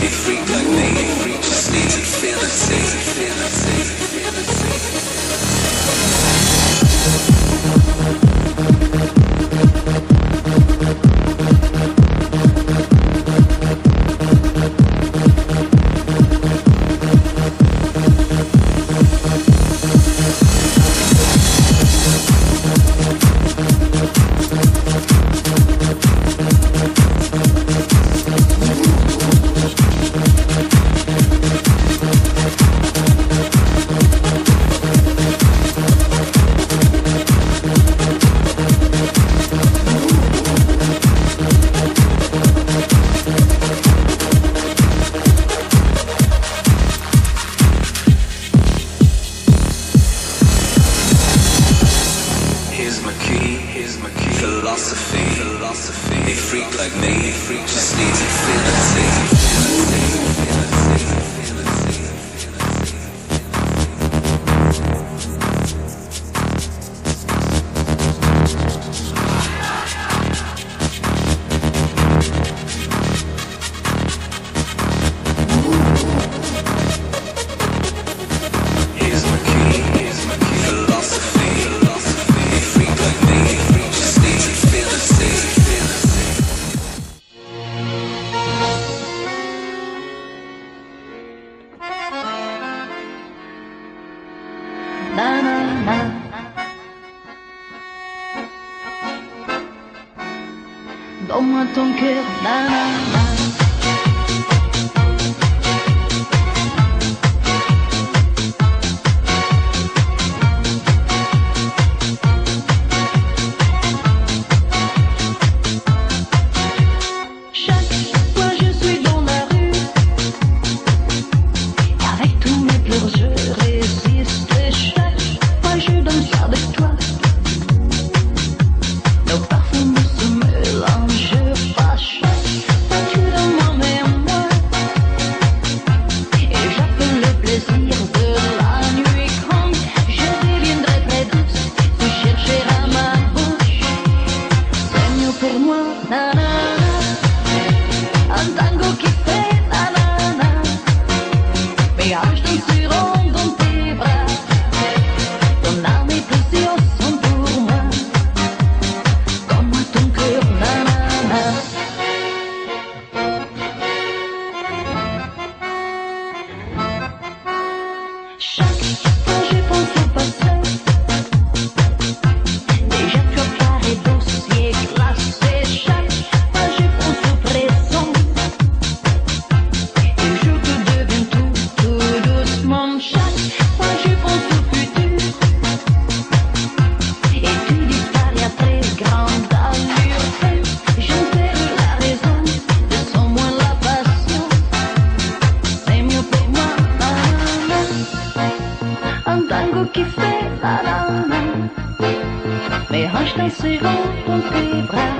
It's free. philosophy. A freak like me, freak just needs a feeling. 너만 통쾌 나나나 na na Mais range-toi sur dans tes bras.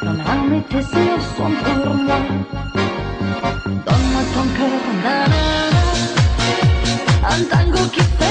Ton âme et tes yeux sont pour moi. Donne-moi ton cœur, nanana. Un tango qui fait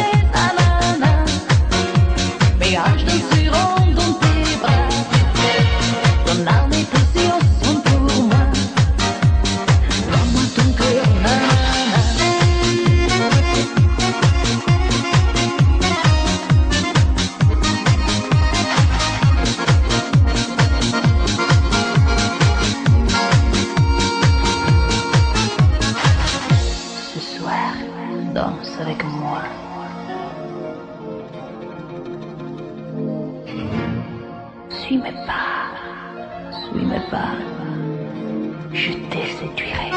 Suis-moi pas, suis-moi pas, je te séduirai.